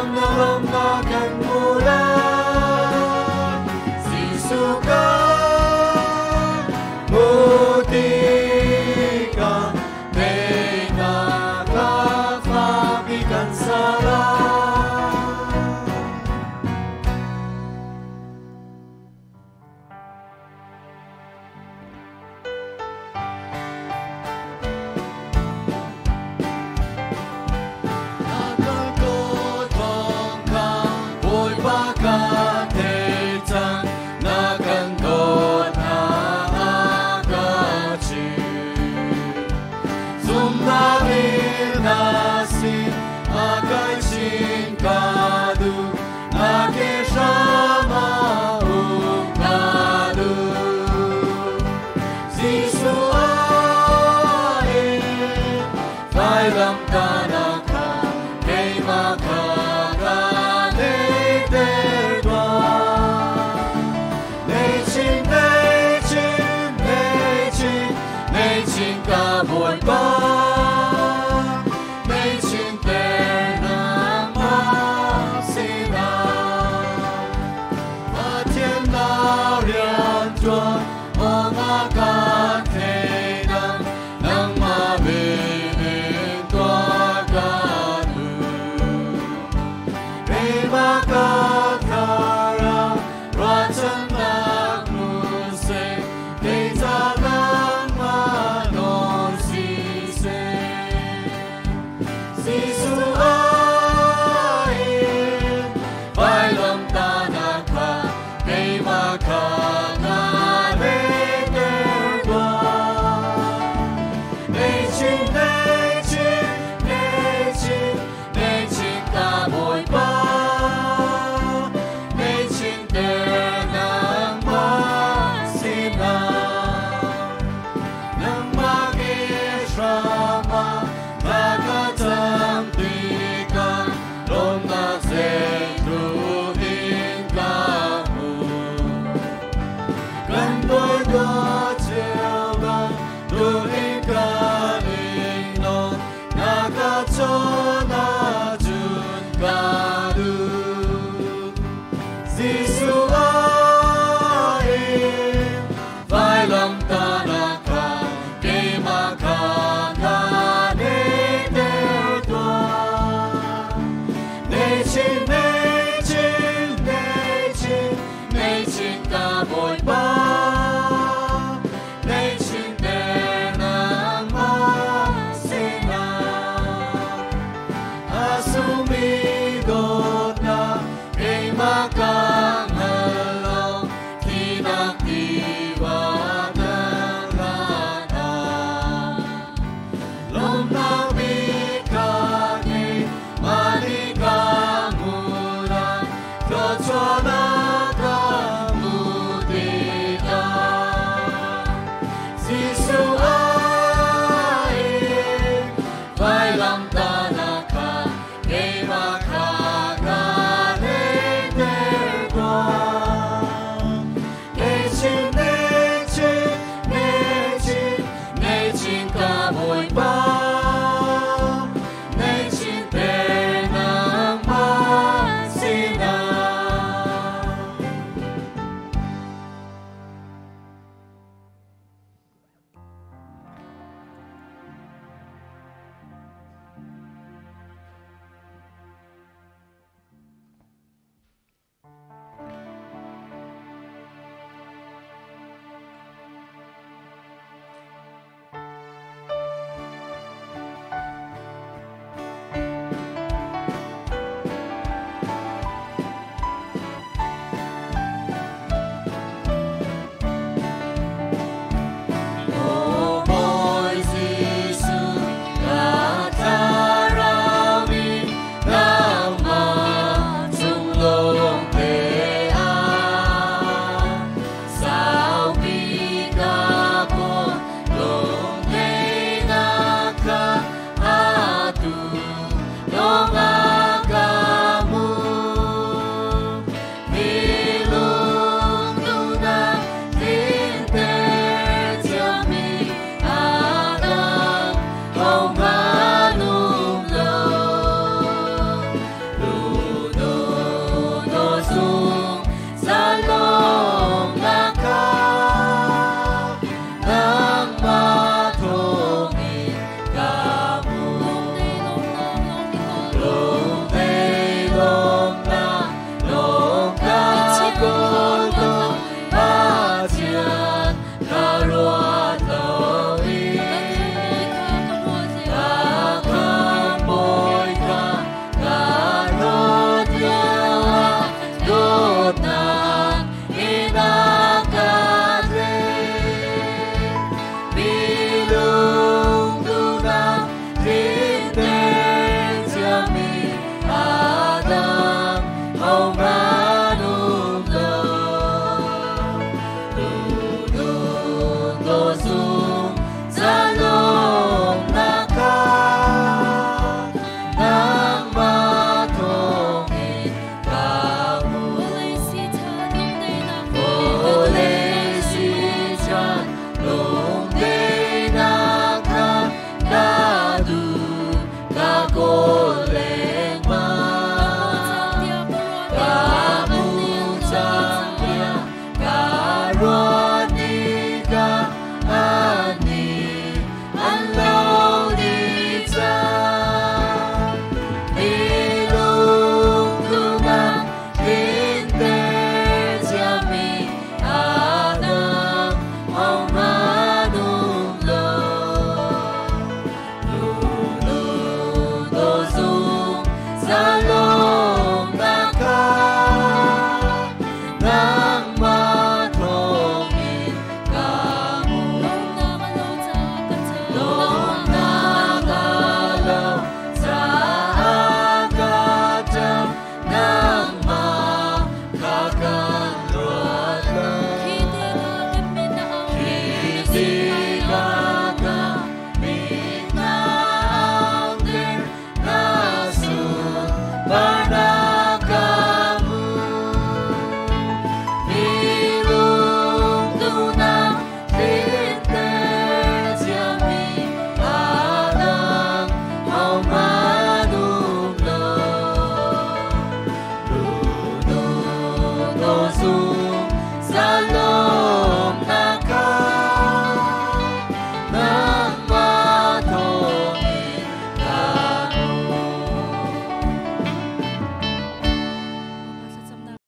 No, no, no. ca buồn bay